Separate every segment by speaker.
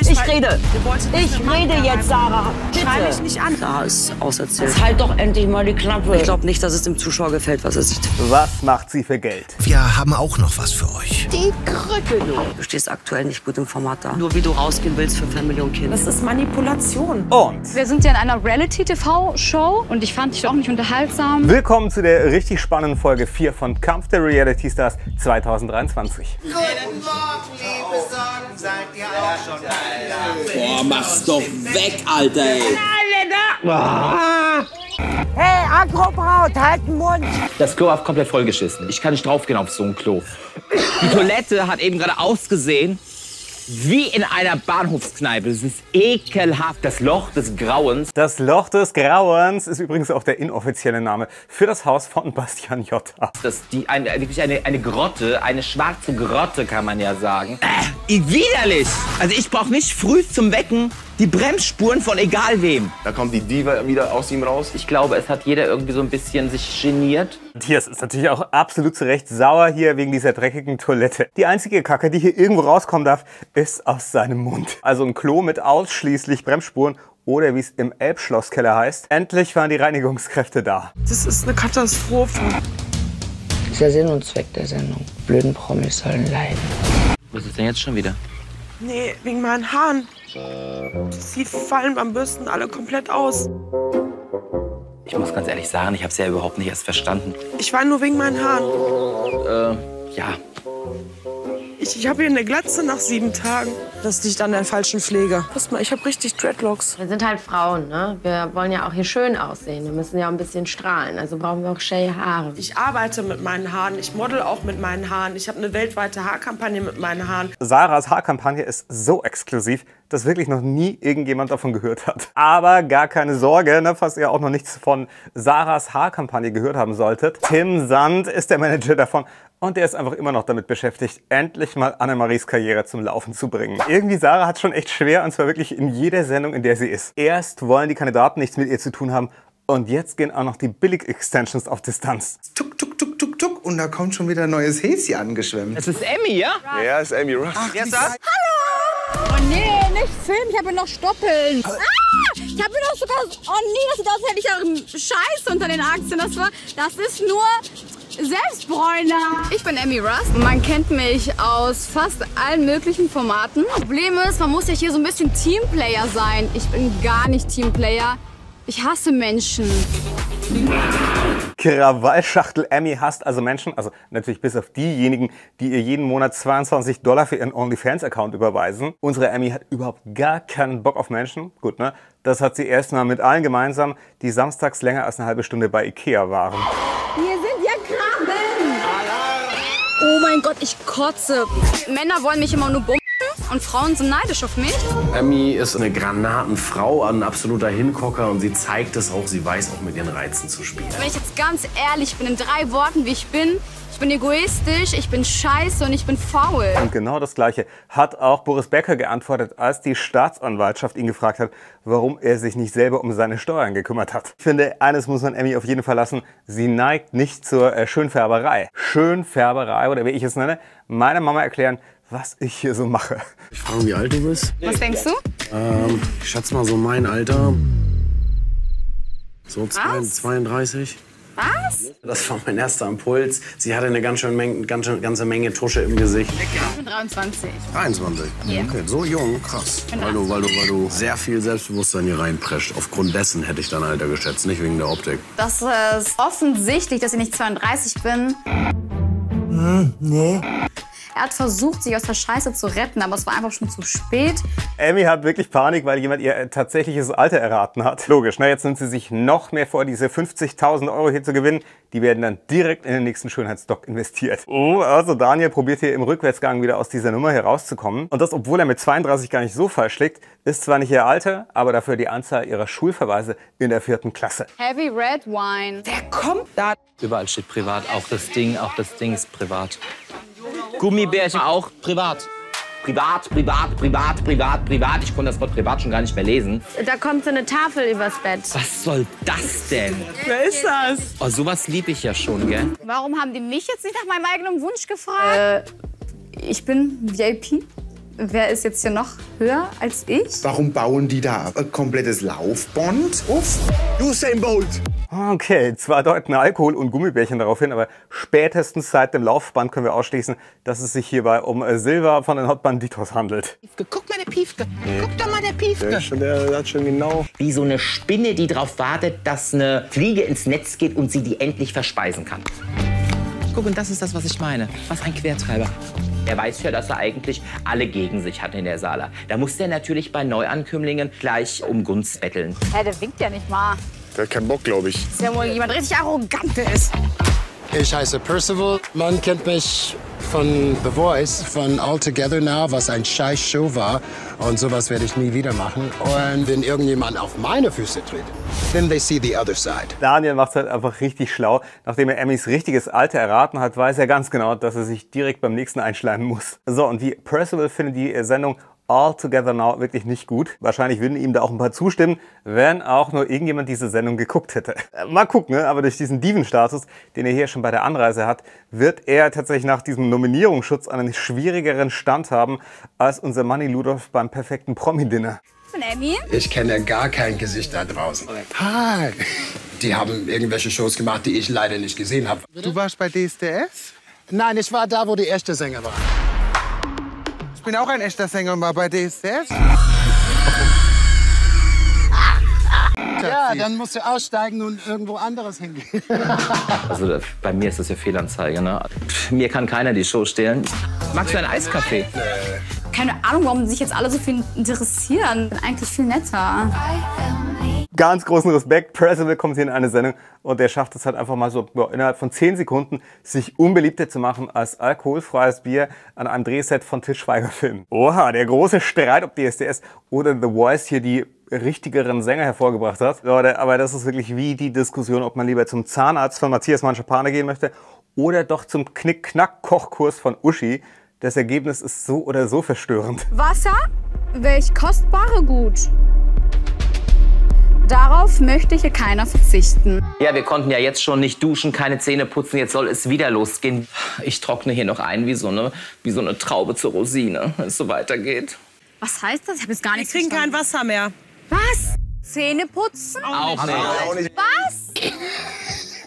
Speaker 1: Ich rede. Ich rede jetzt, Sarah.
Speaker 2: Schrei mich
Speaker 1: Bitte.
Speaker 2: nicht an.
Speaker 1: Sarah ist auserzählt. Jetzt halt doch endlich mal die Klappe. Ich glaube nicht, dass es dem Zuschauer gefällt, was er sieht.
Speaker 3: Was macht sie für Geld?
Speaker 4: Wir haben auch noch was für euch.
Speaker 1: Die Krücke, du. Du stehst aktuell nicht gut im Format da. Nur wie du rausgehen willst für Family und Kind.
Speaker 2: Das ist Manipulation.
Speaker 3: Und
Speaker 5: Wir sind ja in einer Reality-TV-Show und ich fand dich auch nicht unterhaltsam.
Speaker 3: willkommen zu der richtig spannenden Folge 4 von Kampf der Reality Stars 2023.
Speaker 6: Boah, mach's doch weg, Alter, ey.
Speaker 7: Hey, Agrobraut, halt den Mund!
Speaker 6: Das Klo hat komplett vollgeschissen. Ich kann nicht draufgehen auf so ein Klo. Die Toilette hat eben gerade ausgesehen wie in einer Bahnhofskneipe. Das ist ekelhaft. Das Loch des Grauens.
Speaker 3: Das Loch des Grauens ist übrigens auch der inoffizielle Name für das Haus von Bastian Jotta.
Speaker 6: Das ist die, eine, wirklich eine, eine Grotte, eine schwarze Grotte, kann man ja sagen. Äh, widerlich! Also ich brauche nicht früh zum Wecken die Bremsspuren von egal wem.
Speaker 8: Da kommt die Diva wieder aus ihm raus.
Speaker 6: Ich glaube, es hat jeder irgendwie so ein bisschen sich geniert.
Speaker 3: Matthias ist natürlich auch absolut zu Recht sauer hier wegen dieser dreckigen Toilette. Die einzige Kacke, die hier irgendwo rauskommen darf, ist aus seinem Mund. Also ein Klo mit ausschließlich Bremsspuren oder wie es im Elbschlosskeller heißt. Endlich waren die Reinigungskräfte da.
Speaker 2: Das ist eine Katastrophe.
Speaker 1: Das ist der Sinn und Zweck der Sendung. Blöden Promis sollen leiden.
Speaker 6: Was ist denn jetzt schon wieder?
Speaker 2: Nee, wegen meinen Haaren. Sie fallen beim Bürsten alle komplett aus.
Speaker 6: Ich muss ganz ehrlich sagen, ich habe es ja überhaupt nicht erst verstanden.
Speaker 2: Ich war nur wegen meinen Haaren.
Speaker 6: Äh, ja,
Speaker 2: Ich, ich habe hier eine Glatze nach sieben Tagen. Das liegt an der falschen Pflege. Guck mal, ich habe richtig Dreadlocks.
Speaker 9: Wir sind halt Frauen, ne? Wir wollen ja auch hier schön aussehen. Wir müssen ja auch ein bisschen strahlen. Also brauchen wir auch schöne Haare.
Speaker 2: Ich arbeite mit meinen Haaren. Ich model auch mit meinen Haaren. Ich habe eine weltweite Haarkampagne mit meinen Haaren.
Speaker 3: Sarahs Haarkampagne ist so exklusiv, dass wirklich noch nie irgendjemand davon gehört hat. Aber gar keine Sorge, ne, falls ihr auch noch nichts von Sarahs Haarkampagne gehört haben solltet. Tim Sand ist der Manager davon und der ist einfach immer noch damit beschäftigt, endlich mal Annemaries Karriere zum Laufen zu bringen. Irgendwie Sarah hat schon echt schwer und zwar wirklich in jeder Sendung, in der sie ist. Erst wollen die Kandidaten nichts mit ihr zu tun haben und jetzt gehen auch noch die Billig-Extensions auf Distanz.
Speaker 4: Tuk, tuk, tuk, tuk, tuk. Und da kommt schon wieder ein neues Häschen angeschwemmt.
Speaker 6: es ist Emmy, ja?
Speaker 8: Ja, ist Amy Rush.
Speaker 5: Oh nee, nicht Film, ich habe noch Stoppeln. Ah, ich habe noch sogar. Oh nee, das sieht aus, hätte ich auch Scheiße unter den Aktien. Das, war, das ist nur Selbstbräuner. Ich bin Emmy Rust. Man kennt mich aus fast allen möglichen Formaten. Problem ist, man muss ja hier so ein bisschen Teamplayer sein. Ich bin gar nicht Teamplayer. Ich hasse Menschen.
Speaker 3: Krawallschachtel Emmy hasst also Menschen, also natürlich bis auf diejenigen, die ihr jeden Monat 22 Dollar für ihren OnlyFans-Account überweisen. Unsere Emmy hat überhaupt gar keinen Bock auf Menschen. Gut, ne? Das hat sie erstmal mit allen gemeinsam, die samstags länger als eine halbe Stunde bei Ikea waren.
Speaker 5: Hier sind mein Gott, ich kotze. Männer wollen mich immer nur bumsen und Frauen sind neidisch auf mich.
Speaker 8: Emmy ist eine Granatenfrau, ein absoluter Hingucker und sie zeigt es auch. Sie weiß auch mit ihren Reizen zu spielen.
Speaker 5: Wenn ich jetzt ganz ehrlich bin, in drei Worten, wie ich bin, bin egoistisch, ich bin scheiße und ich bin faul.
Speaker 3: Und genau das Gleiche hat auch Boris Becker geantwortet, als die Staatsanwaltschaft ihn gefragt hat, warum er sich nicht selber um seine Steuern gekümmert hat. Ich finde, eines muss man Emmy auf jeden Fall lassen. Sie neigt nicht zur äh, Schönfärberei. Schönfärberei, oder wie ich es nenne, meiner Mama erklären, was ich hier so mache.
Speaker 8: Ich frage, wie alt du bist.
Speaker 5: Was denkst du?
Speaker 8: Ähm, ich schätze mal so mein Alter. So zwei-
Speaker 5: Was?
Speaker 8: 32.
Speaker 5: Was?
Speaker 8: Das war mein erster Impuls. Sie hatte eine ganz, schön Menge, ganz ganze Menge Tusche im Gesicht.
Speaker 5: Ich bin 23.
Speaker 8: 23.
Speaker 5: Ja.
Speaker 8: Okay, so jung, krass. Weil du, weil, du, weil du sehr viel Selbstbewusstsein hier reinprescht. Aufgrund dessen hätte ich dein Alter geschätzt, nicht wegen der Optik.
Speaker 5: Das ist offensichtlich, dass ich nicht 32 bin.
Speaker 7: Nee.
Speaker 5: Er hat versucht, sich aus der Scheiße zu retten, aber es war einfach schon zu spät.
Speaker 3: Emmy hat wirklich Panik, weil jemand ihr tatsächliches Alter erraten hat. Logisch, na, jetzt nimmt sie sich noch mehr vor, diese 50.000 Euro hier zu gewinnen. Die werden dann direkt in den nächsten Schönheitsdock investiert. Oh, also Daniel probiert hier im Rückwärtsgang wieder aus dieser Nummer herauszukommen. Und das, obwohl er mit 32 gar nicht so falsch liegt, ist zwar nicht ihr Alter, aber dafür die Anzahl ihrer Schulverweise in der vierten Klasse.
Speaker 5: Heavy Red Wine.
Speaker 2: Wer kommt da?
Speaker 6: Überall steht privat. Auch das Ding, auch das Ding ist privat. Gummibärchen auch privat. Privat, privat, privat, privat, privat. Ich konnte das Wort privat schon gar nicht mehr lesen.
Speaker 9: Da kommt so eine Tafel übers Bett.
Speaker 6: Was soll das denn?
Speaker 2: Wer ist das?
Speaker 6: Oh, sowas liebe ich ja schon, gell?
Speaker 5: Warum haben die mich jetzt nicht nach meinem eigenen Wunsch gefragt? Äh, ich bin VIP. Wer ist jetzt hier noch höher als ich?
Speaker 4: Warum bauen die da ein komplettes Laufband auf? Usain Bolt.
Speaker 3: Okay, zwar deuten Alkohol und Gummibärchen darauf hin, aber spätestens seit dem Laufband können wir ausschließen, dass es sich hierbei um äh, Silber von den Hot Banditos handelt.
Speaker 7: Guck mal, der Piefke. Guck doch mal, der Piefke.
Speaker 10: Der hat schon genau.
Speaker 6: Wie so eine Spinne, die darauf wartet, dass eine Fliege ins Netz geht und sie die endlich verspeisen kann. Guck, und das ist das, was ich meine. Was ein Quertreiber. Er weiß ja, dass er eigentlich alle gegen sich hat in der Sala. Da muss er natürlich bei Neuankömmlingen gleich um Gunst betteln.
Speaker 5: Hä, der winkt ja nicht mal.
Speaker 10: Der hat keinen Bock, glaube ich.
Speaker 5: Ist ja wohl jemand richtig arrogant ist.
Speaker 11: Ich heiße Percival. Man kennt mich von The Voice, von All Together Now, was ein scheiß Show war. Und sowas werde ich nie wieder machen. Und wenn irgendjemand auf meine Füße tritt, then they see the other side.
Speaker 3: Daniel macht es halt einfach richtig schlau. Nachdem er Emmys richtiges Alter erraten hat, weiß er ganz genau, dass er sich direkt beim nächsten einschleimen muss. So, und wie Percival findet die Sendung All Together Now wirklich nicht gut. Wahrscheinlich würden ihm da auch ein paar zustimmen, wenn auch nur irgendjemand diese Sendung geguckt hätte. Äh, Mal gucken, ne? aber durch diesen Diven-Status, den er hier schon bei der Anreise hat, wird er tatsächlich nach diesem Nominierungsschutz einen schwierigeren Stand haben als unser Manny Ludolf beim perfekten Promi-Dinner.
Speaker 5: Ich
Speaker 11: kenne gar kein Gesicht da draußen. Hi. Die haben irgendwelche Shows gemacht, die ich leider nicht gesehen habe.
Speaker 4: Du warst bei DSDS?
Speaker 11: Nein, ich war da, wo die echte Sänger waren.
Speaker 4: Ich bin auch ein echter Sänger und war bei DSDS.
Speaker 11: Ja, dann musst du aussteigen und irgendwo anderes hingehen.
Speaker 6: Also äh, bei mir ist das ja Fehlanzeige. Ne? Pff, Mir kann keiner die Show stehlen. Magst du einen Eiskaffee?
Speaker 5: Keine Ahnung, warum sich jetzt alle so viel interessieren. Bin eigentlich viel netter.
Speaker 3: Ganz großen Respekt. Percival kommt hier in eine Sendung und der schafft es halt einfach mal so ja, innerhalb von 10 Sekunden, sich unbeliebter zu machen als alkoholfreies Bier an einem Drehset von Til Schweiger-Filmen. Oha, der große Streit, ob DSDS oder The Voice hier die richtigeren Sänger hervorgebracht hat. Leute, aber das ist wirklich wie die Diskussion, ob man lieber zum Zahnarzt von Matthias Manschapane gehen möchte oder doch zum Knick-Knack-Kochkurs von Uschi. Das Ergebnis ist so oder so verstörend.
Speaker 5: Wasser, welch kostbare Gut. Darauf möchte hier keiner verzichten.
Speaker 6: Ja, wir konnten ja jetzt schon nicht duschen, keine Zähne putzen. Jetzt soll es wieder losgehen. Ich trockne hier noch ein wie so eine, wie so eine Traube zur Rosine, wenn es so weitergeht.
Speaker 5: Was heißt das? Ich habe jetzt gar
Speaker 2: Wir
Speaker 5: nichts
Speaker 2: kriegen kein
Speaker 5: verstanden.
Speaker 2: Wasser mehr.
Speaker 5: Was? Zähne putzen?
Speaker 6: Auch nicht.
Speaker 5: Was?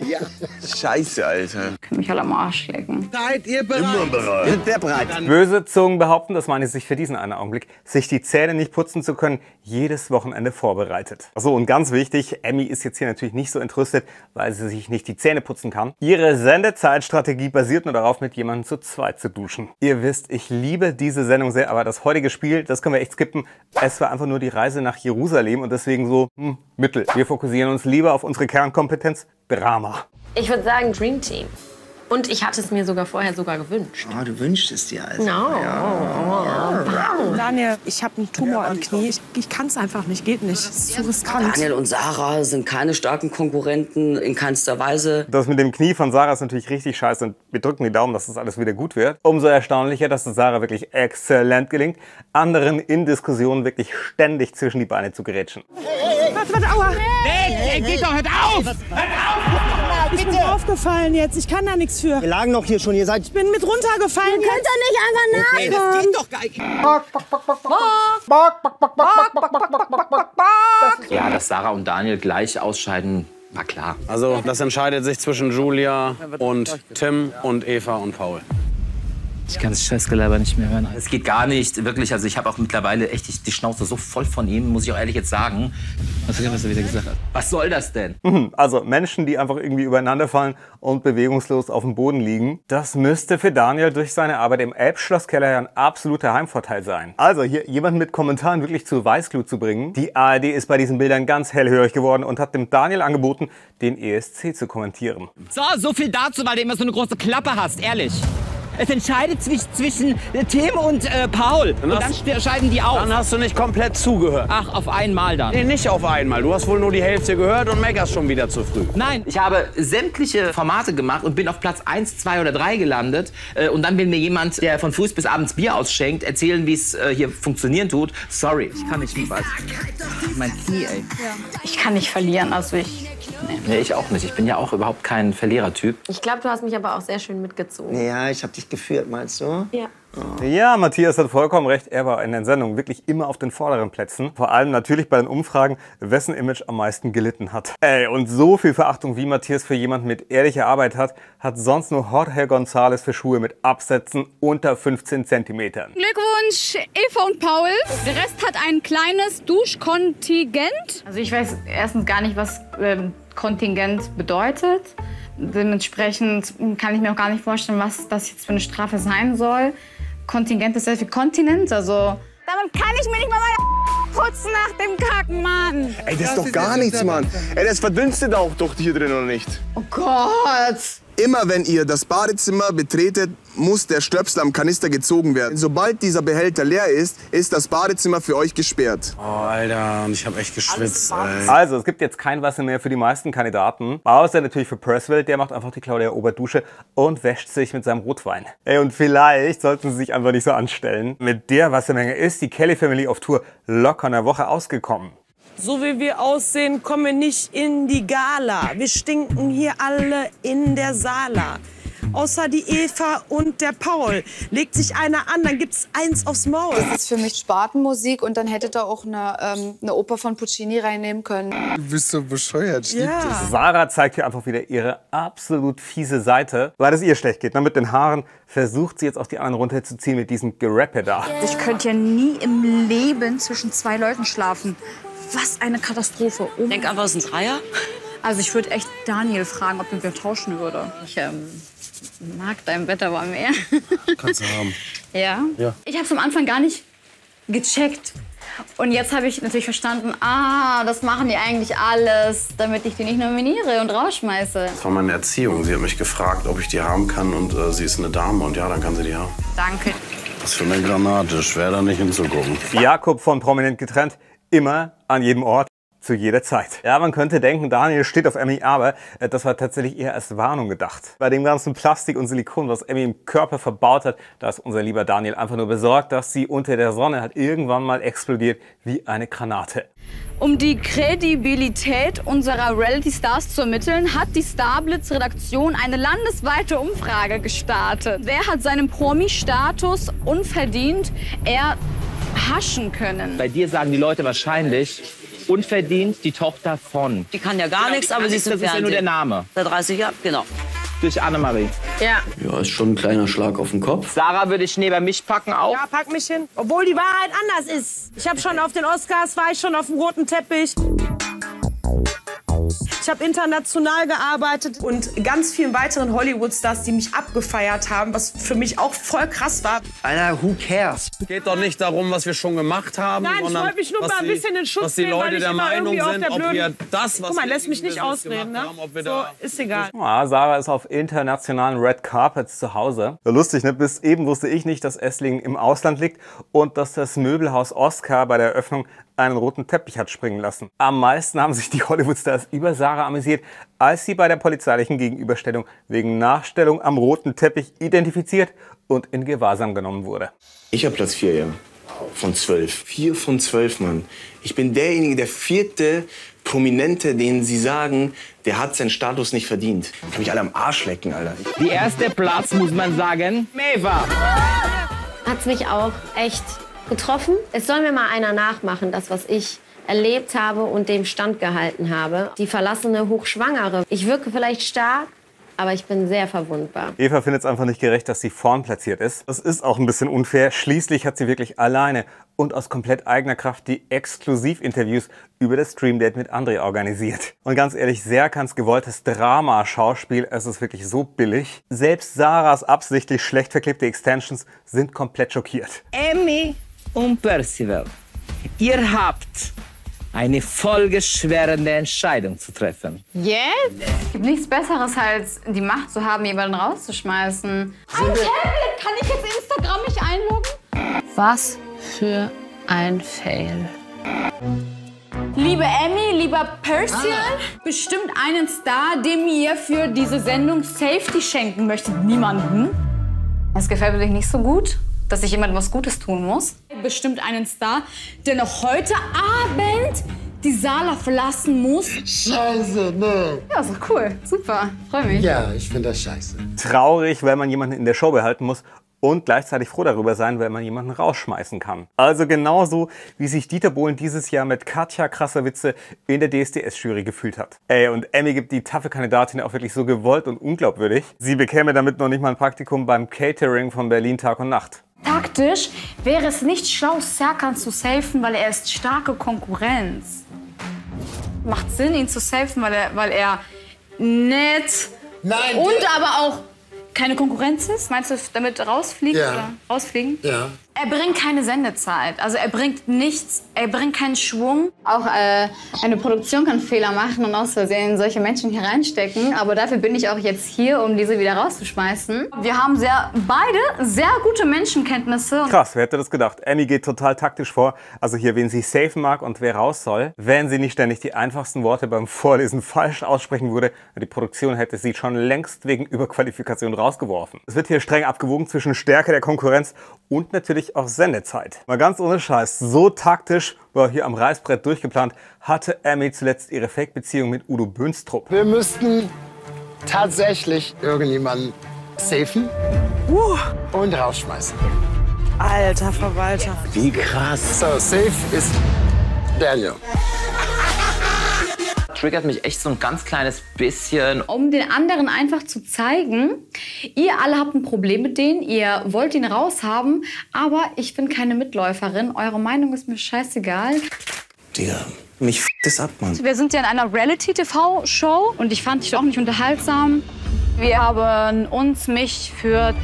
Speaker 10: Ja. Scheiße, Alter.
Speaker 5: Können mich alle am Arsch lecken.
Speaker 4: Seid ihr bereit?
Speaker 10: Immer bereit. Sind sehr bereit.
Speaker 3: Böse Zungen behaupten, dass man sich für diesen einen Augenblick, sich die Zähne nicht putzen zu können, jedes Wochenende vorbereitet. So und ganz wichtig, Emmy ist jetzt hier natürlich nicht so entrüstet, weil sie sich nicht die Zähne putzen kann. Ihre Sendezeitstrategie basiert nur darauf, mit jemandem zu zweit zu duschen. Ihr wisst, ich liebe diese Sendung sehr, aber das heutige Spiel, das können wir echt skippen. Es war einfach nur die Reise nach Jerusalem und deswegen so hm, mittel. Wir fokussieren uns lieber auf unsere Kernkompetenz, Drama.
Speaker 9: Ich würde sagen Dream Team. Und ich hatte es mir sogar vorher sogar gewünscht.
Speaker 7: Oh, du wünschst es dir also.
Speaker 9: No.
Speaker 2: Daniel, ich habe einen Tumor im Knie. Ich, ich kann es einfach nicht, geht nicht. Es ist zu riskant.
Speaker 1: Daniel und Sarah sind keine starken Konkurrenten in keinster Weise.
Speaker 3: Das mit dem Knie von Sarah ist natürlich richtig scheiße und wir drücken die Daumen, dass das alles wieder gut wird. Umso erstaunlicher, dass es Sarah wirklich exzellent gelingt, anderen in Diskussionen wirklich ständig zwischen die Beine zu gerätschen.
Speaker 2: Warte, warte, aua.
Speaker 7: Hey, geht doch, hört auf!
Speaker 2: Ich bin aufgefallen jetzt. Ich kann da nichts für.
Speaker 7: Wir lagen doch hier schon, ihr seid...
Speaker 2: Ich bin mit runtergefallen.
Speaker 5: Ihr könnt doch nicht einfach nachkommen.
Speaker 7: geht doch gar nicht.
Speaker 6: Ja, dass Sarah und Daniel gleich ausscheiden, war klar.
Speaker 8: Also, das entscheidet sich zwischen Julia und Tim und Eva und Paul.
Speaker 6: Ich kann das Scheißgelaber nicht mehr hören. Es geht gar nicht, wirklich. Also ich habe auch mittlerweile echt die, die Schnauze so voll von ihm, muss ich auch ehrlich jetzt sagen. Was, was er wieder gesagt hat. Was soll das denn?
Speaker 3: Mhm, Also Menschen, die einfach irgendwie übereinander fallen und bewegungslos auf dem Boden liegen. Das müsste für Daniel durch seine Arbeit im Elbschlosskeller ja ein absoluter Heimvorteil sein. Also hier jemanden mit Kommentaren wirklich zu Weißglut zu bringen. Die ARD ist bei diesen Bildern ganz hellhörig geworden und hat dem Daniel angeboten, den ESC zu kommentieren.
Speaker 12: So, so viel dazu, weil du immer so eine große Klappe hast, ehrlich. Es entscheidet zwischen, zwischen äh, Tim und äh, Paul. und dann
Speaker 8: hast-
Speaker 12: st- scheiden die aus.
Speaker 8: Dann hast du nicht komplett zugehört.
Speaker 12: Ach, auf einmal dann.
Speaker 8: Nee, nicht auf einmal. Du hast wohl nur die Hälfte gehört und meckerst schon wieder zu früh.
Speaker 12: Nein,
Speaker 6: Ich habe sämtliche Formate gemacht und bin auf Platz 1, 2 oder 3 gelandet. Äh, Und dann will mir jemand, der von früh bis abends Bier ausschenkt, erzählen, wie es äh, hier funktionieren tut. Sorry.
Speaker 12: ich kann nicht mehr. Mein Knie, ey.
Speaker 5: Ich kann nicht verlieren, also ich.
Speaker 6: Nee, ich auch nicht. Ich bin ja auch überhaupt kein Verlierertyp.
Speaker 9: Ich glaube, du hast mich aber auch sehr schön mitgezogen.
Speaker 7: Ja, ich hab dich geführt, meinst du?
Speaker 9: Ja.
Speaker 3: Ja, Matthias hat vollkommen recht. Er war in den Sendungen wirklich immer auf den vorderen Plätzen. Vor allem natürlich bei den Umfragen, wessen Image am meisten gelitten hat. Ey, und so viel Verachtung, wie Matthias für jemanden mit ehrlicher Arbeit hat, hat sonst nur Jorge González für Schuhe mit Absätzen unter 15 Zentimetern.
Speaker 5: Glückwunsch, Eva und Paul. Der Rest hat ein kleines Duschkontingent.
Speaker 13: Also ich weiß erstens gar nicht, was ähm, Kontingent bedeutet. Dementsprechend kann ich mir auch gar nicht vorstellen, was das jetzt für eine Strafe sein soll. Kontingent ist sehr viel Kontinent, also...
Speaker 5: Damit kann ich mir nicht mal meine putzen nach dem Kacken, Mann.
Speaker 10: Ey, das ist doch gar nichts, Mann. Ey, das verdünstet auch doch hier drin, oder nicht?
Speaker 13: Oh Gott!
Speaker 4: Immer wenn ihr das Badezimmer betretet, muss der Stöpsel am Kanister gezogen werden. Sobald dieser Behälter leer ist, ist das Badezimmer für euch gesperrt.
Speaker 8: Oh, Alter, und ich habe echt geschwitzt.
Speaker 3: Also, es gibt jetzt kein Wasser mehr für die meisten Kandidaten. Außer natürlich für Presswell. Der macht einfach die Claudia Oberdusche und wäscht sich mit seinem Rotwein. Ey, und vielleicht sollten sie sich einfach nicht so anstellen. Mit der Wassermenge ist die Kelly Family auf Tour locker eine Woche ausgekommen.
Speaker 2: So wie wir aussehen, kommen wir nicht in die Gala. Wir stinken hier alle in der Sala. Außer die Eva und der Paul. Legt sich einer an, dann gibt's eins aufs Maul.
Speaker 14: Das ist für mich Spartenmusik und dann hätte da auch eine, ähm, eine Oper von Puccini reinnehmen können.
Speaker 11: Du bist so bescheuert, stimmt
Speaker 2: Ja.
Speaker 11: das?
Speaker 3: Sarah zeigt hier einfach wieder ihre absolut fiese Seite. Weil es ihr schlecht geht. Na, mit den Haaren versucht sie jetzt auch die anderen runterzuziehen mit diesem Gerappe da.
Speaker 5: Ich könnte ja nie im Leben zwischen zwei Leuten schlafen. Was eine Katastrophe. Oh
Speaker 1: Denk einfach, es ist ein Dreier.
Speaker 5: Also ich würde echt Daniel fragen, ob er mir tauschen würde.
Speaker 13: Ich ähm, mag dein Bett aber mehr.
Speaker 8: Kannst du haben.
Speaker 13: ja?
Speaker 8: Ja.
Speaker 13: Ich habe es am Anfang gar nicht gecheckt. Und jetzt habe ich natürlich verstanden, ah, das machen die eigentlich alles, damit ich die nicht nominiere und rausschmeiße.
Speaker 8: Das war meine Erziehung. Sie hat mich gefragt, ob ich die haben kann und äh, sie ist eine Dame und ja, dann kann sie die haben.
Speaker 13: Danke.
Speaker 8: Was für eine Granate, schwer da nicht hinzugucken.
Speaker 3: Jakob von Prominent getrennt. Immer, an jedem Ort, zu jeder Zeit. Ja, man könnte denken, Daniel steht auf Emmy, aber äh, das war tatsächlich eher als Warnung gedacht. Bei dem ganzen Plastik und Silikon, was Emmy im Körper verbaut hat, da ist unser lieber Daniel einfach nur besorgt, dass sie unter der Sonne halt irgendwann mal explodiert wie eine Granate.
Speaker 5: Um die Kredibilität unserer Reality-Stars zu ermitteln, hat die Starblitz-Redaktion eine landesweite Umfrage gestartet. Wer hat seinen Promi-Status unverdient erhaschen können?
Speaker 6: Bei dir sagen die Leute wahrscheinlich, unverdient die Tochter von.
Speaker 1: Die kann ja gar nichts, aber sie ist im
Speaker 6: Das ist ja nur der
Speaker 1: Fernsehen.
Speaker 6: Name.
Speaker 1: Seit 30 Jahren, genau.
Speaker 6: Durch Annemarie.
Speaker 5: Ja.
Speaker 15: Ja, ist schon ein kleiner Schlag auf den Kopf.
Speaker 6: Sarah würde ich neben mich packen auch.
Speaker 2: Ja, pack mich hin. Obwohl die Wahrheit anders ist. Ich habe schon auf den Oscars, war ich schon auf dem roten Teppich. Ich habe international gearbeitet und ganz vielen weiteren Hollywood-Stars, die mich abgefeiert haben, was für mich auch voll krass war.
Speaker 15: Alter, who cares?
Speaker 8: Geht doch nicht darum, was wir schon gemacht haben,
Speaker 2: Nein, ich
Speaker 8: sondern
Speaker 2: wollte mich nur mal ein bisschen in Schutz
Speaker 8: was die
Speaker 2: nehmen, weil
Speaker 8: Leute
Speaker 2: ich
Speaker 8: der
Speaker 2: immer
Speaker 8: Meinung
Speaker 2: irgendwie auf
Speaker 8: sind,
Speaker 2: der
Speaker 8: ob wir das, was
Speaker 2: Guck mal, lässt mich nicht ausreden, ne?
Speaker 8: haben, ob wir
Speaker 2: So,
Speaker 8: da
Speaker 2: ist egal.
Speaker 3: Ja, Sarah ist auf internationalen Red Carpets zu Hause. Ja, Lustig, ne? Bis eben wusste ich nicht, dass Esslingen im Ausland liegt und dass das Möbelhaus Oscar bei der Eröffnung einen roten Teppich hat springen lassen. Am meisten haben sich die Hollywood-Stars über Sarah amüsiert, als sie bei der polizeilichen Gegenüberstellung wegen Nachstellung am roten Teppich identifiziert und in Gewahrsam genommen wurde.
Speaker 10: Ich habe Platz 4, ja. Von 12. 4 von 12, Mann. Ich bin derjenige, der vierte Prominente, den Sie sagen, der hat seinen Status nicht verdient. Ich kann mich alle am Arsch lecken, Alter.
Speaker 6: Die erste Platz, muss man sagen, Meva.
Speaker 9: Hat's mich auch echt getroffen. Es soll mir mal einer nachmachen, das, was ich erlebt habe und dem Stand gehalten habe. Die verlassene Hochschwangere. Ich wirke vielleicht stark, aber ich bin sehr verwundbar.
Speaker 3: Eva findet es einfach nicht gerecht, dass sie vorn platziert ist. Das ist auch ein bisschen unfair. Schließlich hat sie wirklich alleine und aus komplett eigener Kraft die Exklusivinterviews über das Streamdate mit André organisiert. Und ganz ehrlich, Serkans gewolltes Drama-Schauspiel, es ist wirklich so billig. Selbst Sarahs absichtlich schlecht verklebte Extensions sind komplett schockiert.
Speaker 12: Emmy und Percival, ihr habt eine folgeschwerende Entscheidung zu treffen.
Speaker 13: Jetzt? Es gibt nichts Besseres, als die Macht zu haben, jemanden rauszuschmeißen.
Speaker 5: Ein Tablet! Kann ich jetzt Instagram mich einloggen?
Speaker 16: Was für ein Fail.
Speaker 5: Liebe Emmy, lieber Percival, bestimmt einen Star, dem ihr für diese Sendung Safety schenken möchtet. Niemanden.
Speaker 13: Es gefällt mir nicht so gut, dass ich jemandem was Gutes tun muss.
Speaker 5: Bestimmt einen Star, der noch heute Abend die Sala verlassen muss.
Speaker 11: Scheiße, ne.
Speaker 13: Ja, ist doch cool. Super. Freue mich.
Speaker 11: Ja, ich finde das scheiße.
Speaker 3: Traurig, weil man jemanden in der Show behalten muss und gleichzeitig froh darüber sein, wenn man jemanden rausschmeißen kann. Also genauso, wie sich Dieter Bohlen dieses Jahr mit Katja Krasserwitze in der DSDS-Jury gefühlt hat. Ey, und Emmy gibt die taffe Kandidatin auch wirklich so gewollt und unglaubwürdig. Sie bekäme damit noch nicht mal ein Praktikum beim Catering von Berlin Tag und Nacht.
Speaker 5: Taktisch wäre es nicht schlau, Serkan zu safen, weil er ist starke Konkurrenz. Macht Sinn, ihn zu safen, weil er, weil er nett
Speaker 11: Nein,
Speaker 5: und aber auch keine Konkurrenz ist. Meinst du, damit rausfliegt
Speaker 11: Ja.
Speaker 5: oder rausfliegen?
Speaker 11: Ja.
Speaker 5: Er bringt keine Sendezeit, also er bringt nichts, er bringt keinen Schwung. Auch äh, eine Produktion kann Fehler machen und aus Versehen solche Menschen hier reinstecken. Aber dafür bin ich auch jetzt hier, um diese wieder rauszuschmeißen. Wir haben sehr, beide sehr gute Menschenkenntnisse.
Speaker 3: Krass, wer hätte das gedacht? Emmy geht total taktisch vor. Also hier, wen sie safen mag und wer raus soll. Wenn sie nicht ständig die einfachsten Worte beim Vorlesen falsch aussprechen würde, die Produktion hätte sie schon längst wegen Überqualifikation rausgeworfen. Es wird hier streng abgewogen zwischen Stärke der Konkurrenz und natürlich auch Sendezeit. Mal ganz ohne Scheiß, so taktisch, war hier am Reißbrett durchgeplant, hatte Emmy zuletzt ihre Fake-Beziehung mit Udo Bönstrup.
Speaker 11: Wir müssten tatsächlich irgendjemanden safen und rausschmeißen.
Speaker 2: Alter Verwalter.
Speaker 11: Wie krass. So, safe ist Daniel.
Speaker 6: Triggert mich echt so ein ganz kleines bisschen.
Speaker 5: Um den anderen einfach zu zeigen, ihr alle habt ein Problem mit denen, ihr wollt ihn raushaben, aber ich bin keine Mitläuferin. Eure Meinung ist mir scheißegal.
Speaker 10: Digga, mich f das ab, Mann.
Speaker 5: Wir sind ja in einer Reality-TV-Show und ich fand dich auch nicht unterhaltsam. Wir haben uns, mich für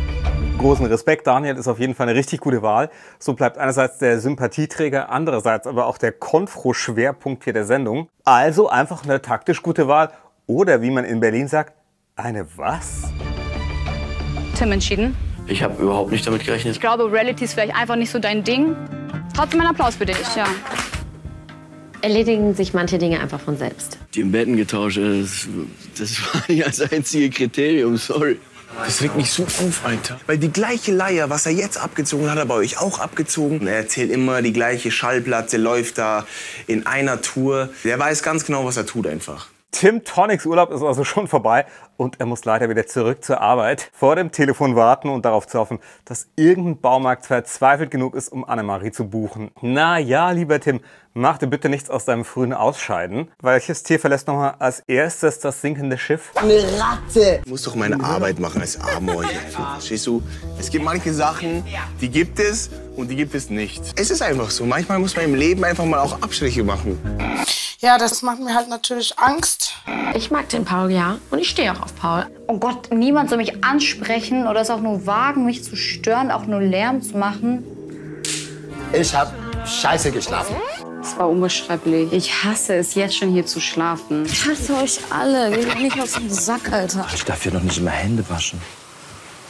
Speaker 3: Großen Respekt, Daniel ist auf jeden Fall eine richtig gute Wahl. So bleibt einerseits der Sympathieträger, andererseits aber auch der Konfro-Schwerpunkt hier der Sendung. Also einfach eine taktisch gute Wahl oder wie man in Berlin sagt, eine was?
Speaker 5: Tim entschieden.
Speaker 15: Ich habe überhaupt nicht damit gerechnet.
Speaker 5: Ich glaube, Reality ist vielleicht einfach nicht so dein Ding. Trotzdem ein Applaus für dich, ja.
Speaker 9: Erledigen sich manche Dinge einfach von selbst.
Speaker 15: Die im Betten getauscht, äh, das, das war nicht das einzige Kriterium, sorry.
Speaker 10: Das regt mich so auf, Alter. Weil die gleiche Leier, was er jetzt abgezogen hat, hat er bei euch auch abgezogen. Er erzählt immer die gleiche Schallplatte, läuft da in einer Tour. Der weiß ganz genau, was er tut einfach.
Speaker 3: Tim Tonics Urlaub ist also schon vorbei und er muss leider wieder zurück zur Arbeit. Vor dem Telefon warten und darauf zu hoffen, dass irgendein Baumarkt verzweifelt genug ist, um Annemarie zu buchen. Na ja, lieber Tim, mach dir bitte nichts aus deinem frühen Ausscheiden. Welches Tier verlässt nochmal als erstes das sinkende Schiff?
Speaker 10: Eine Ratte. Ich muss doch meine Arbeit machen als Amor hier. Verstehst du? Es gibt manche Sachen, die gibt es und die gibt es nicht. Es ist einfach so. Manchmal muss man im Leben einfach mal auch Abstriche machen.
Speaker 17: Ja, das macht mir halt natürlich Angst.
Speaker 9: Ich mag den Paul, ja. Und ich stehe auch auf Paul.
Speaker 5: Oh Gott, niemand soll mich ansprechen oder es auch nur wagen, mich zu stören, auch nur Lärm zu machen.
Speaker 11: Ich hab scheiße geschlafen.
Speaker 5: Es war unbeschreiblich. Ich hasse es, jetzt schon hier zu schlafen.
Speaker 18: Ich hasse euch alle. Geht mir nicht aus dem Sack, Alter.
Speaker 6: Ich darf hier noch nicht immer Hände waschen.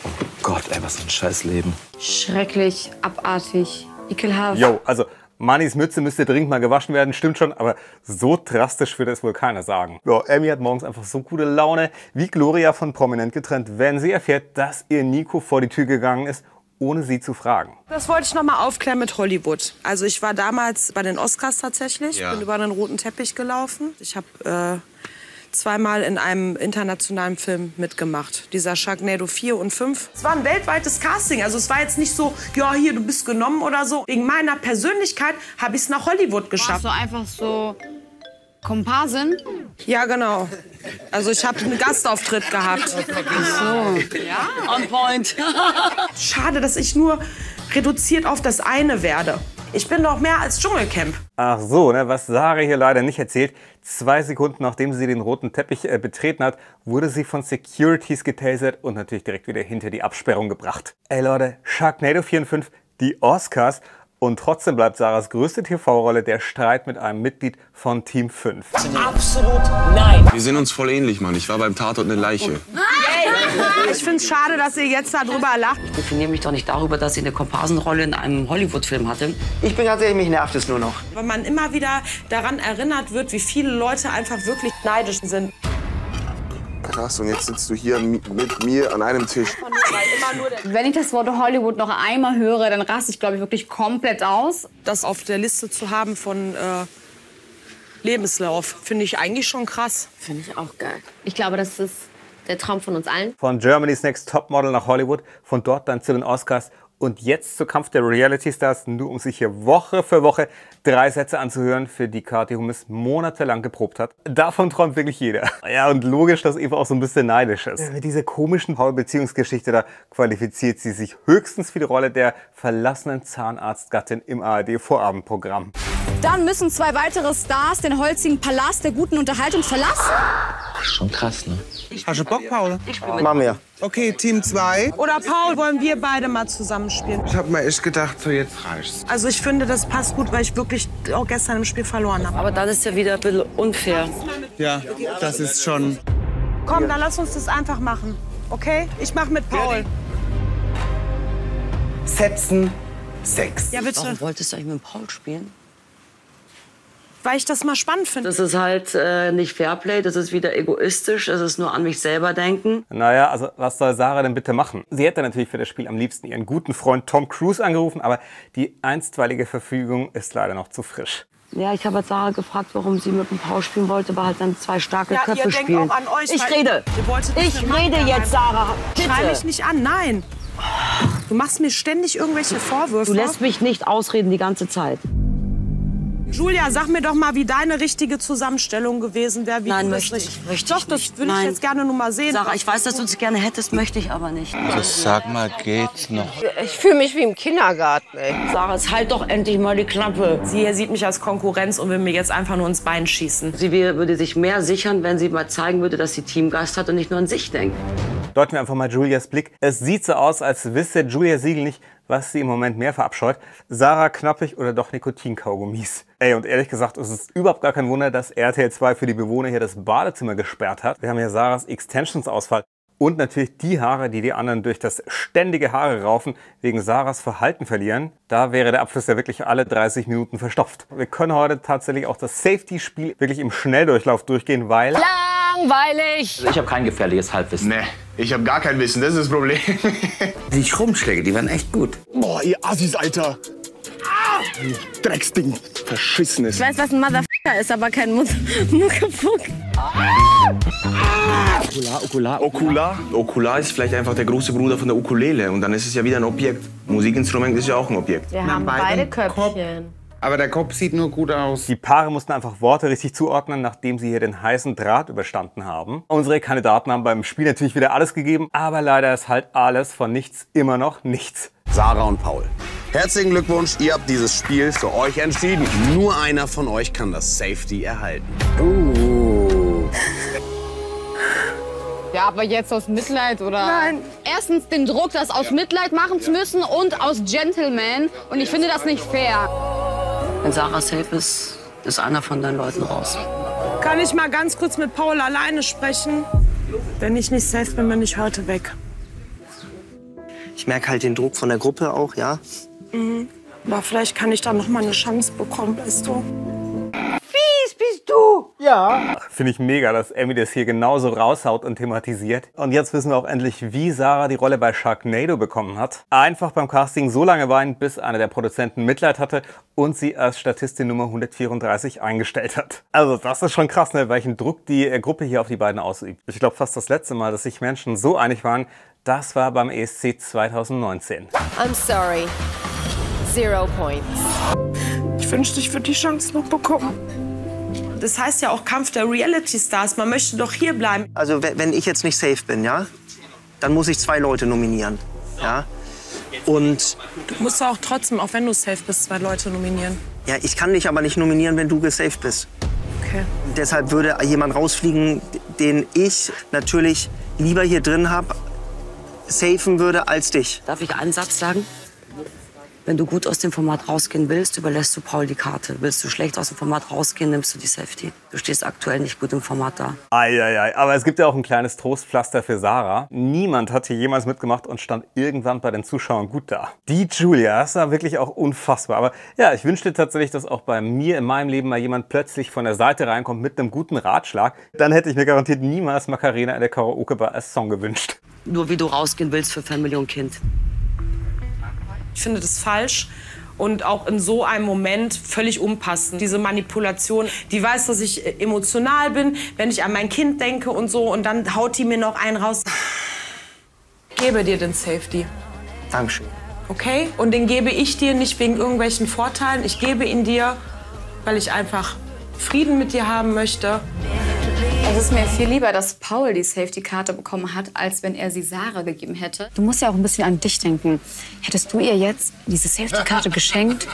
Speaker 6: Oh Gott, ey, was ein scheiß Leben.
Speaker 5: Schrecklich, abartig, ekelhaft.
Speaker 3: Jo, also Mannis Mütze müsste dringend mal gewaschen werden, stimmt schon, aber so drastisch würde es wohl keiner sagen. Jo, Emmy hat morgens einfach so gute Laune, wie Gloria von Prominent getrennt, wenn sie erfährt, dass ihr Nico vor die Tür gegangen ist, ohne sie zu fragen.
Speaker 2: Das wollte ich noch mal aufklären mit Hollywood. Also ich war damals bei den Oscars tatsächlich,
Speaker 3: Ja.
Speaker 2: bin über den roten Teppich gelaufen. Ich habe äh, zweimal in einem internationalen Film mitgemacht. Dieser Sharknado 4 und 5. Es war ein weltweites Casting. Also es war jetzt nicht so, ja, hier, du bist genommen oder so. Wegen meiner Persönlichkeit habe ich es nach Hollywood geschafft.
Speaker 5: Warst du einfach so Komparsin?
Speaker 2: Ja, genau. Also ich habe einen Gastauftritt gehabt.
Speaker 5: Ach so.
Speaker 2: Ja, on point. Schade, dass ich nur reduziert auf das eine werde. Ich bin doch mehr als Dschungelcamp.
Speaker 3: Ach so, ne, was Sarah hier leider nicht erzählt. Zwei Sekunden nachdem sie den roten Teppich äh, betreten hat, wurde sie von Securities getasert und natürlich direkt wieder hinter die Absperrung gebracht. Ey Leute, Sharknado 4 und 5, die Oscars. Und trotzdem bleibt Sarahs größte TV-Rolle der Streit mit einem Mitglied von Team 5.
Speaker 10: Absolut nein. Wir sind uns voll ähnlich, Mann. Ich war beim Tatort eine Leiche.
Speaker 2: Ich finde es schade, dass ihr jetzt darüber lacht.
Speaker 1: Ich definiere mich doch nicht darüber, dass sie eine Komparsenrolle in einem Hollywood-Film hatte.
Speaker 19: Ich bin ganz ehrlich, mich nervt es nur noch.
Speaker 2: Wenn man immer wieder daran erinnert wird, wie viele Leute einfach wirklich neidisch sind.
Speaker 20: Krass, und jetzt sitzt du hier mi- mit mir an einem Tisch.
Speaker 5: Wenn ich das Wort Hollywood noch einmal höre, dann raste ich, glaube ich, wirklich komplett aus.
Speaker 2: Das auf der Liste zu haben von äh, Lebenslauf, finde ich eigentlich schon krass.
Speaker 9: Finde ich auch geil. Ich glaube, das ist der Traum von uns allen.
Speaker 3: Von Germany's Next Topmodel nach Hollywood, von dort dann zu den Oscars und jetzt zu Kampf der Reality Stars, nur um sich hier Woche für Woche drei Sätze anzuhören, für die Kathi Hummels monatelang geprobt hat. Davon träumt wirklich jeder. Ja, und logisch, dass Eva auch so ein bisschen neidisch ist. Mit dieser komischen Paul-Beziehungsgeschichte, da qualifiziert sie sich höchstens für die Rolle der verlassenen Zahnarztgattin im ARD-Vorabendprogramm.
Speaker 5: Dann müssen zwei weitere Stars den holzigen Palast der guten Unterhaltung verlassen.
Speaker 6: Schon krass, ne?
Speaker 19: Hast du Bock, Paul?
Speaker 1: Ich bin
Speaker 19: Machen wir. Okay, Team 2.
Speaker 2: Oder Paul, wollen wir beide mal zusammenspielen?
Speaker 19: Ich hab mir echt gedacht, so jetzt reicht's.
Speaker 2: Also ich finde, das passt gut, weil ich wirklich auch gestern im Spiel verloren habe.
Speaker 1: Aber dann ist ja wieder ein bisschen unfair.
Speaker 19: Ja, das ist schon.
Speaker 2: Komm, dann lass uns das einfach machen. Okay? Ich mach mit Paul.
Speaker 10: Setzen, Sex.
Speaker 2: Ja, bitte.
Speaker 1: Warum wolltest du eigentlich mit Paul spielen?
Speaker 2: Weil ich das mal spannend finde.
Speaker 1: Das ist halt äh, nicht Fairplay, das ist wieder egoistisch, das ist nur an mich selber denken.
Speaker 3: Naja, also was soll Sarah denn bitte machen? Sie hätte natürlich für das Spiel am liebsten ihren guten Freund Tom Cruise angerufen, aber die einstweilige Verfügung ist leider noch zu frisch.
Speaker 1: Ja, ich habe jetzt Sarah gefragt, warum sie mit dem Paul spielen wollte, weil halt dann zwei starke
Speaker 2: Ja, ihr
Speaker 1: Köpfe
Speaker 2: denkt
Speaker 1: spielen.
Speaker 2: auch an euch,
Speaker 1: ich rede.
Speaker 2: ihr
Speaker 1: Ich rede jetzt, Sarah. Bitte.
Speaker 2: Schrei mich nicht an, nein. Du machst mir ständig irgendwelche Vorwürfe.
Speaker 1: Du lässt mich nicht ausreden die ganze Zeit.
Speaker 2: Julia, sag mir doch mal, wie deine richtige Zusammenstellung gewesen wäre. wie
Speaker 1: Nein,
Speaker 2: du das
Speaker 1: möchte ich, möchte
Speaker 2: Doch,
Speaker 1: ich
Speaker 2: das
Speaker 1: nicht.
Speaker 2: würde ich jetzt gerne nur mal sehen.
Speaker 1: Sarah, ich weiß, dass du es gerne hättest, möchte ich aber nicht.
Speaker 15: Das sag mal, geht's noch?
Speaker 1: Ich fühle mich wie im Kindergarten, ey. Sarah, jetzt halt doch endlich mal die Klappe.
Speaker 2: Sie hier sieht mich als Konkurrenz und will mir jetzt einfach nur ins Bein schießen.
Speaker 1: Sie würde sich mehr sichern, wenn sie mal zeigen würde, dass sie Teamgeist hat und nicht nur an sich denkt.
Speaker 3: Deuten wir einfach mal Julias Blick. Es sieht so aus, als wisse Julia Siegel nicht, was sie im Moment mehr verabscheut. Sarah Knoppig oder doch Nikotinkaugummis. Ey, und ehrlich gesagt, es ist überhaupt gar kein Wunder, dass RTL 2 für die Bewohner hier das Badezimmer gesperrt hat. Wir haben hier Sarahs Extensions-Ausfall. Und natürlich die Haare, die die anderen durch das ständige Haare raufen, wegen Sarahs Verhalten verlieren. Da wäre der Abfluss ja wirklich alle 30 Minuten verstopft. Wir können heute tatsächlich auch das Safety-Spiel wirklich im Schnelldurchlauf durchgehen, weil...
Speaker 6: Langweilig! Ich habe kein gefährliches Halbwissen.
Speaker 10: Nee, ich habe gar kein Wissen, das ist das Problem.
Speaker 15: Die Schrumpfschläge, die waren echt gut.
Speaker 4: Boah, ihr Assis, Alter. Ah, ein Drecksding. Verschissenes.
Speaker 5: Ich weiß, was ein Motherfucker ist, aber kein Mu- Muckefuck.
Speaker 10: Okular, Okular, Okular. Okular ist vielleicht einfach der große Bruder von der Ukulele und dann ist es ja wieder ein Objekt. Musikinstrument ist ja auch ein Objekt.
Speaker 9: Wir haben beide Köpfchen.
Speaker 19: Aber der Kopf sieht nur gut aus.
Speaker 3: Die Paare mussten einfach Worte richtig zuordnen, nachdem sie hier den heißen Draht überstanden haben. Unsere Kandidaten haben beim Spiel natürlich wieder alles gegeben, aber leider ist halt alles von nichts immer noch nichts.
Speaker 8: Sarah und Paul. Herzlichen Glückwunsch, ihr habt dieses Spiel für euch entschieden. Nur einer von euch kann das Safety erhalten.
Speaker 13: Ja, aber jetzt aus Mitleid oder?
Speaker 5: Nein. Erstens den Druck, das aus Mitleid machen zu müssen und aus Gentleman. Und ich finde das nicht fair.
Speaker 1: Wenn Sarah safe ist, ist einer von deinen Leuten raus.
Speaker 2: Kann ich mal ganz kurz mit Paul alleine sprechen? Wenn ich nicht safe bin, bin ich heute weg.
Speaker 7: Ich merke halt den Druck von der Gruppe auch, ja.
Speaker 2: Mhm. Aber vielleicht kann ich da noch mal eine Chance bekommen, weißt du?
Speaker 1: Fies bist du!
Speaker 3: Ja. Finde ich mega, dass Emmy das hier genauso raushaut und thematisiert. Und jetzt wissen wir auch endlich, wie Sarah die Rolle bei Sharknado bekommen hat. Einfach beim Casting so lange weinen, bis einer der Produzenten Mitleid hatte und sie als Statistin Nummer 134 eingestellt hat. Also das ist schon krass, ne, welchen Druck die äh, Gruppe hier auf die beiden ausübt. Ich glaube fast das letzte Mal, dass sich Menschen so einig waren, das war beim ESC 2019.
Speaker 21: I'm sorry. Zero points.
Speaker 2: Ich wünschte, ich würde die Chance noch bekommen. Das heißt ja auch Kampf der Reality Stars. Man möchte doch hier bleiben.
Speaker 7: Also we- wenn ich jetzt nicht safe bin, ja, dann muss ich zwei Leute nominieren, ja. Und
Speaker 2: Du musst auch trotzdem, auch wenn du safe bist, zwei Leute nominieren.
Speaker 7: ja, ich kann dich aber nicht nominieren, wenn du gesaved bist.
Speaker 2: Okay.
Speaker 7: Deshalb würde jemand rausfliegen, den ich natürlich lieber hier drin habe, safen würde als dich.
Speaker 1: Darf ich einen Satz sagen? Wenn du gut aus dem Format rausgehen willst, überlässt du Paul die Karte. Willst du schlecht aus dem Format rausgehen, nimmst du die Safety. Du stehst aktuell nicht gut im Format da.
Speaker 3: Eieiei, aber es gibt ja auch ein kleines Trostpflaster für Sarah. Niemand hat hier jemals mitgemacht und stand irgendwann bei den Zuschauern gut da. Die Julia, das war wirklich auch unfassbar. Aber ja, ich wünschte tatsächlich, dass auch bei mir in meinem Leben mal jemand plötzlich von der Seite reinkommt mit einem guten Ratschlag. Dann hätte ich mir garantiert niemals Macarena in der Karaoke-Bar als Song gewünscht.
Speaker 1: Nur wie du rausgehen willst für Family und Kind.
Speaker 2: Ich finde das falsch. Und auch in so einem Moment völlig unpassend. Diese Manipulation, die weiß, dass ich äh, emotional bin, wenn ich an mein Kind denke und so. Und dann haut die mir noch einen raus. Gebe dir den Safety.
Speaker 7: Dankeschön.
Speaker 2: Okay? Und den gebe ich dir nicht wegen irgendwelchen Vorteilen. Ich gebe ihn dir, weil ich einfach Frieden mit dir haben möchte.
Speaker 13: Es ist mir viel lieber, dass Paul die Safety-Karte bekommen hat, als wenn er sie Sarah gegeben hätte.
Speaker 22: Du musst ja auch ein bisschen an dich denken. Hättest du ihr jetzt diese Safety-Karte geschenkt,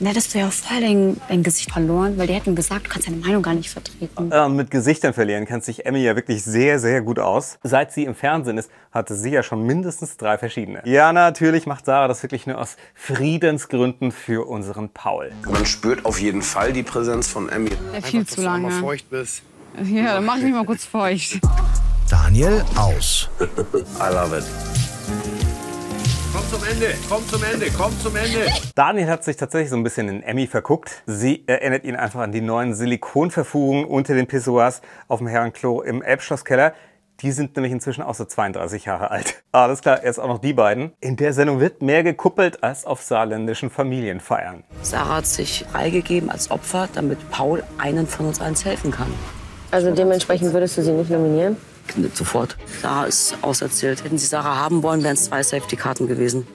Speaker 22: dann hättest du ja voll dein, dein Gesicht verloren, weil die hätten gesagt, du kannst deine Meinung gar nicht vertreten.
Speaker 3: Äh, mit Gesichtern verlieren kennt sich Emmy ja wirklich sehr, sehr gut aus. Seit sie im Fernsehen ist, hatte sie ja schon mindestens drei verschiedene. Ja, natürlich macht Sarah das wirklich nur aus Friedensgründen für unseren Paul.
Speaker 8: Man spürt auf jeden Fall die Präsenz von Emmy.
Speaker 13: Ja, viel zu lange.
Speaker 8: Wenn du feucht bist.
Speaker 13: Ja, dann mach ich mich mal kurz feucht.
Speaker 23: Daniel aus.
Speaker 8: I love it.
Speaker 24: Komm zum Ende, komm zum Ende, komm zum Ende.
Speaker 3: Daniel hat sich tatsächlich so ein bisschen in Emmy verguckt. Sie erinnert ihn einfach an die neuen Silikonverfugen unter den Pissoirs auf dem Herrenklo im Elbschlosskeller. Die sind nämlich inzwischen auch so 32 Jahre alt. Alles klar, jetzt auch noch die beiden. In der Sendung wird mehr gekuppelt als auf saarländischen Familienfeiern.
Speaker 1: Sarah hat sich freigegeben als Opfer, damit Paul einen von uns eins helfen kann.
Speaker 9: Also dementsprechend würdest du sie nicht nominieren?
Speaker 1: Sofort. Sarah ist auserzählt. Hätten sie Sarah haben wollen, wären es zwei Safety-Karten gewesen.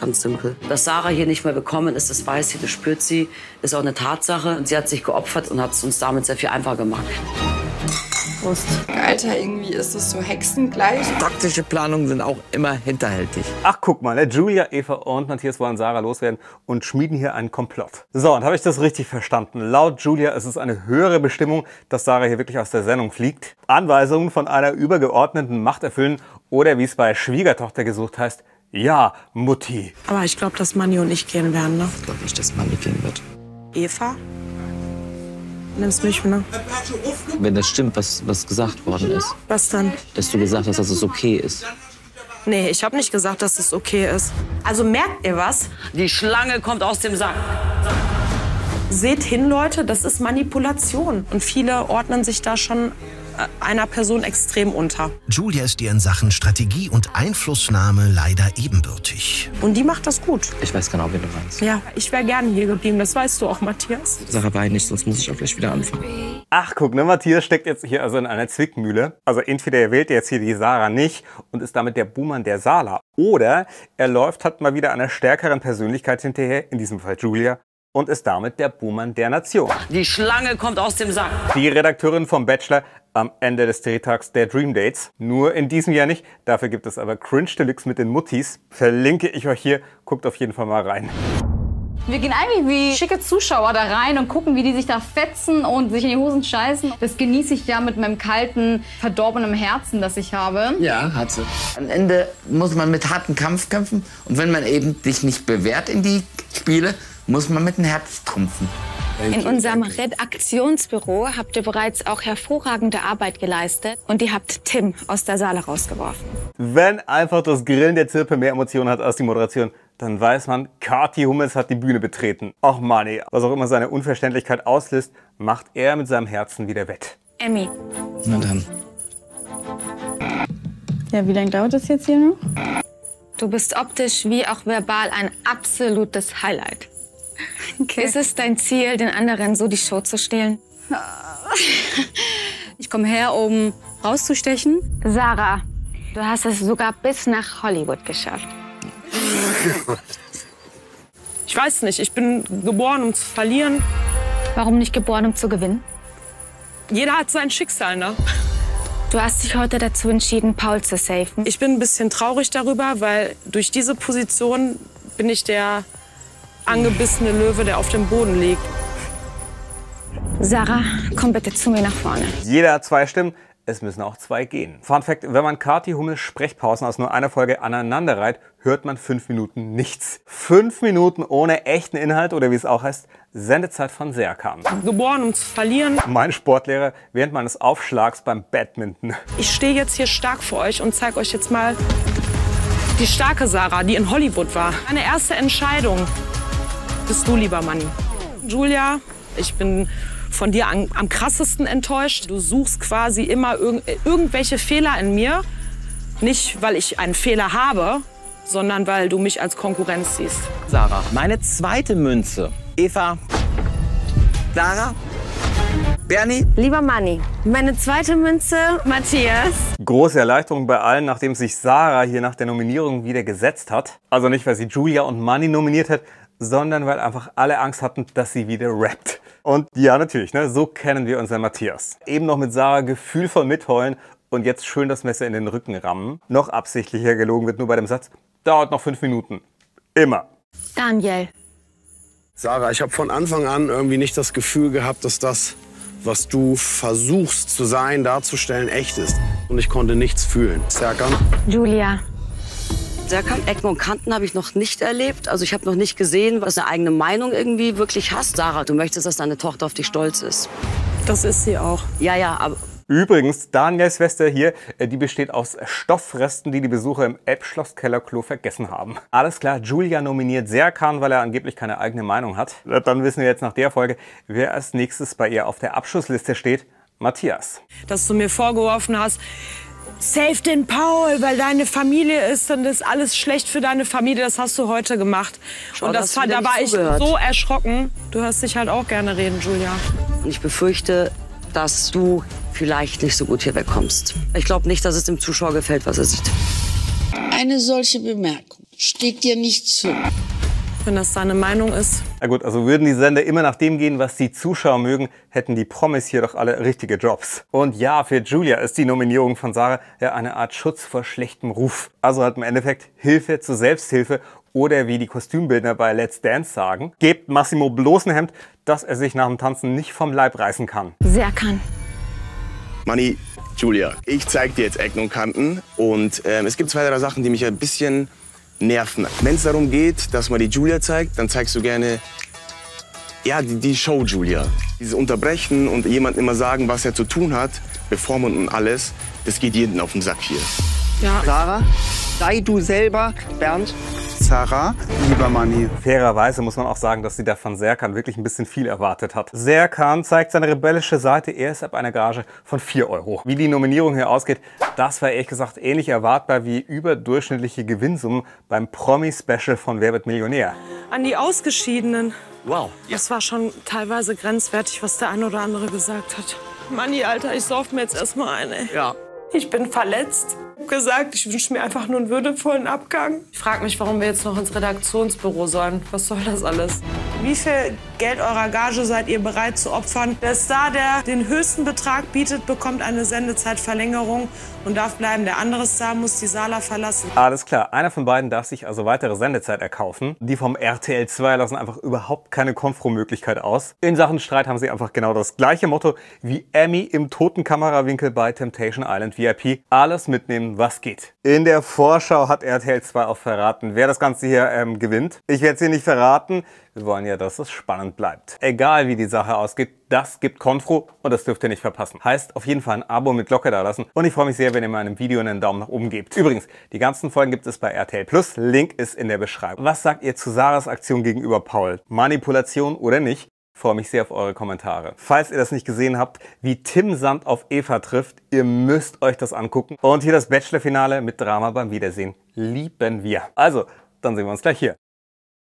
Speaker 1: Ganz simpel. Dass Sarah hier nicht mehr bekommen ist, das weiß sie, das spürt sie, ist auch eine Tatsache. Und sie hat sich geopfert und hat es uns damit sehr viel einfacher gemacht.
Speaker 14: Prost. Alter, irgendwie ist es so hexengleich.
Speaker 6: Taktische Planungen sind auch immer hinterhältig.
Speaker 3: Ach, guck mal, ne? Julia, Eva und Matthias wollen Sarah loswerden und schmieden hier einen Komplott. So, und habe ich das richtig verstanden? Laut Julia ist es eine höhere Bestimmung, dass Sarah hier wirklich aus der Sendung fliegt. Anweisungen von einer übergeordneten Macht erfüllen oder wie es bei Schwiegertochter gesucht heißt, ja, Mutti.
Speaker 2: Aber ich glaube, dass Manni und ich gehen werden, ne?
Speaker 6: Ich glaube nicht, dass Manni gehen wird.
Speaker 2: Eva? Nimmst mich, ne?
Speaker 6: Wenn das stimmt, was, was gesagt worden ist.
Speaker 2: Was dann?
Speaker 6: Dass du gesagt hast, dass es okay ist.
Speaker 2: Nee, ich habe nicht gesagt, dass es okay ist. Also merkt ihr was?
Speaker 1: Die Schlange kommt aus dem Sack.
Speaker 2: Seht hin, Leute, das ist Manipulation. Und viele ordnen sich da schon einer Person extrem unter.
Speaker 23: Julia ist ihr in Sachen Strategie und Einflussnahme leider ebenbürtig.
Speaker 2: Und die macht das gut.
Speaker 6: Ich weiß genau, wen du meinst.
Speaker 2: Ja, ich wäre gerne hier geblieben, das weißt du auch, Matthias.
Speaker 6: Sarah wein nicht, sonst muss ich auch gleich wieder anfangen.
Speaker 3: Ach, guck, ne, Matthias steckt jetzt hier also in einer Zwickmühle. Also entweder er wählt jetzt hier die Sarah nicht und ist damit der Buhmann der Sala. Oder er läuft halt mal wieder einer stärkeren Persönlichkeit hinterher, in diesem Fall Julia, und ist damit der Buhmann der Nation.
Speaker 1: Die Schlange kommt aus dem Sack.
Speaker 3: Die Redakteurin vom Bachelor am Ende des Drehtags der Dream Dates. Nur in diesem Jahr nicht. Dafür gibt es aber Cringe Deluxe mit den Muttis. Verlinke ich euch hier. Guckt auf jeden Fall mal rein.
Speaker 13: Wir gehen eigentlich wie schicke Zuschauer da rein und gucken, wie die sich da fetzen und sich in die Hosen scheißen. Das genieße ich ja mit meinem kalten, verdorbenen Herzen, das ich habe.
Speaker 6: Ja, hat sie. Am Ende muss man mit hartem Kampf kämpfen. Und wenn man eben sich nicht bewährt in die Spiele, muss man mit dem Herz trumpfen.
Speaker 22: In unserem Redaktionsbüro habt ihr bereits auch hervorragende Arbeit geleistet und ihr habt Tim aus der Saale rausgeworfen.
Speaker 3: Wenn einfach das Grillen der Zirpe mehr Emotionen hat als die Moderation, dann weiß man, Kati Hummels hat die Bühne betreten. Och Manni, was auch immer seine Unverständlichkeit auslöst, macht er mit seinem Herzen wieder wett.
Speaker 22: Emmy,
Speaker 6: Na dann.
Speaker 13: Ja, wie lange dauert das jetzt hier noch?
Speaker 22: du bist optisch wie auch verbal ein absolutes Highlight. Ist es dein Ziel, den anderen so die Show zu stehlen?
Speaker 13: Ich komme her, um rauszustechen.
Speaker 22: Sarah, du hast es sogar bis nach Hollywood geschafft.
Speaker 2: Ich weiß nicht, ich bin geboren, um zu verlieren.
Speaker 22: Warum nicht geboren, um zu gewinnen?
Speaker 2: Jeder hat sein Schicksal, ne?
Speaker 22: Du hast dich heute dazu entschieden, Paul zu safen.
Speaker 2: Ich bin ein bisschen traurig darüber, weil durch diese Position bin ich der angebissene Löwe, der auf dem Boden liegt.
Speaker 22: Sarah, komm bitte zu mir nach vorne.
Speaker 3: Jeder hat zwei Stimmen, es müssen auch zwei gehen. Fun Fact, wenn man Kati Hummels Sprechpausen aus nur einer Folge aneinanderreiht, hört man fünf Minuten nichts. Fünf Minuten ohne echten Inhalt oder wie es auch heißt, Sendezeit von Serkan.
Speaker 2: Geboren, um zu verlieren.
Speaker 3: Mein Sportlehrer während meines Aufschlags beim Badminton.
Speaker 2: Ich stehe jetzt hier stark vor euch und zeige euch jetzt mal die starke Sarah, die in Hollywood war. Meine erste Entscheidung bist du, lieber Mann. Julia, ich bin von dir am, am krassesten enttäuscht. Du suchst quasi immer irg irgendwelche Fehler in mir. Nicht, weil ich einen Fehler habe, sondern weil du mich als Konkurrenz siehst.
Speaker 6: Sarah, meine zweite Münze. Eva. Sarah. Bernie.
Speaker 9: Lieber Manni, meine zweite Münze, Matthias.
Speaker 3: Große Erleichterung bei allen, nachdem sich Sarah hier nach der Nominierung wieder gesetzt hat. Also nicht, weil sie Julia und Money nominiert hat, sondern weil einfach alle Angst hatten, dass sie wieder rappt. Und ja, natürlich, ne, so kennen wir unseren Matthias. Eben noch mit Sarah gefühlvoll mitheulen und jetzt schön das Messer in den Rücken rammen. Noch absichtlicher gelogen wird nur bei dem Satz, dauert noch fünf Minuten. Immer.
Speaker 9: Daniel.
Speaker 8: Sarah, ich habe von Anfang an irgendwie nicht das Gefühl gehabt, dass das, was du versuchst zu sein, darzustellen, echt ist. Und ich konnte nichts fühlen. Serkan?
Speaker 9: Julia.
Speaker 1: Serkan, Ecken und Kanten habe ich noch nicht erlebt. Also ich habe noch nicht gesehen, was eine eigene Meinung irgendwie wirklich hast. Sarah, du möchtest, dass deine Tochter auf dich stolz ist.
Speaker 2: Das ist sie auch.
Speaker 1: Ja, ja, aber
Speaker 3: Übrigens, Daniels Weste hier, äh, die besteht aus Stoffresten, die die Besucher im Elbschloss-Kellerklo vergessen haben. Alles klar, Julia nominiert Serkan, weil er angeblich keine eigene Meinung hat. Dann wissen wir jetzt nach der Folge, wer als nächstes bei ihr auf der Abschussliste steht. Matthias.
Speaker 2: Dass du mir vorgeworfen hast, save den Paul, weil deine Familie ist und das ist alles schlecht für deine Familie. Das hast du heute gemacht.
Speaker 1: Schau,
Speaker 2: und
Speaker 1: da
Speaker 2: das
Speaker 1: wieder
Speaker 2: da war ich
Speaker 1: zugehört.
Speaker 2: so erschrocken. Du hörst dich halt auch gerne reden, Julia.
Speaker 1: ich befürchte, dass du vielleicht nicht so gut hier wegkommst. Ich glaube nicht, dass es dem Zuschauer gefällt, was er sieht.
Speaker 25: Eine solche Bemerkung steht dir nicht zu.
Speaker 2: Wenn das deine Meinung ist.
Speaker 3: Na gut, also würden die Sender immer nach dem gehen, was die Zuschauer mögen, hätten die Promis hier doch alle richtige Jobs. Und ja, für Julia ist die Nominierung von Sarah ja eine Art Schutz vor schlechtem Ruf. Also hat im Endeffekt Hilfe zur Selbsthilfe oder wie die Kostümbildner bei Let's Dance sagen, gebt Massimo bloß ein Hemd, dass er sich nach dem Tanzen nicht vom Leib reißen kann.
Speaker 9: Serkan.
Speaker 10: Manni, Julia, ich zeig dir jetzt Ecken und Kanten. Und ähm, es gibt zwei, drei Sachen, die mich ein bisschen nerven. Wenn es darum geht, dass man die Julia zeigt, dann zeigst du gerne ja, die, die Show Julia. Dieses Unterbrechen und jemand immer sagen, was er zu tun hat, bevormunden und alles, das geht jedem auf den Sack hier.
Speaker 2: Ja.
Speaker 7: Sarah, sei du selber, Bernd.
Speaker 19: Sarah, lieber Manni.
Speaker 3: Fairerweise muss man auch sagen, dass sie da von Serkan wirklich ein bisschen viel erwartet hat. Serkan zeigt seine rebellische Seite erst ab einer Gage von 4 Euro. Wie die Nominierung hier ausgeht, das war ehrlich gesagt ähnlich erwartbar wie überdurchschnittliche Gewinnsummen beim Promi-Special von Wer wird Millionär.
Speaker 2: An die Ausgeschiedenen.
Speaker 6: Wow.
Speaker 2: Das war schon teilweise grenzwertig, was der eine oder andere gesagt hat. Manni, Alter, ich sauf mir jetzt erstmal eine.
Speaker 6: Ja.
Speaker 2: Ich bin verletzt. Ich hab gesagt, ich wünsche mir einfach nur einen würdevollen Abgang. Ich frage mich, warum wir jetzt noch ins Redaktionsbüro sollen. Was soll das alles? Wie viel Geld eurer Gage seid ihr bereit zu opfern? Der Star, der den höchsten Betrag bietet, bekommt eine Sendezeitverlängerung und darf bleiben. Der andere Star muss die Sala verlassen.
Speaker 3: Alles klar, einer von beiden darf sich also weitere Sendezeit erkaufen. Die vom RTL 2 lassen einfach überhaupt keine Konfro-Möglichkeit aus. In Sachen Streit haben sie einfach genau das gleiche Motto wie Emmy im toten Kamerawinkel bei Temptation Island VIP. Alles mitnehmen, was geht. In der Vorschau hat RTL 2 auch verraten, wer das Ganze hier ähm, gewinnt. Ich werde es hier nicht verraten. Wir wollen ja, dass es spannend bleibt. Egal wie die Sache ausgeht, das gibt Konfro und das dürft ihr nicht verpassen. Heißt auf jeden Fall ein Abo mit Glocke da lassen und ich freue mich sehr, wenn ihr meinem Video einen Daumen nach oben gebt. Übrigens, die ganzen Folgen gibt es bei RTL Plus. Link ist in der Beschreibung. Was sagt ihr zu Sarahs Aktion gegenüber Paul? Manipulation oder nicht? Freue mich sehr auf eure Kommentare. Falls ihr das nicht gesehen habt, wie Tim Sand auf Eva trifft, ihr müsst euch das angucken. Und hier das Bachelor-Finale mit Drama beim Wiedersehen. Lieben wir. Also, dann sehen wir uns gleich hier.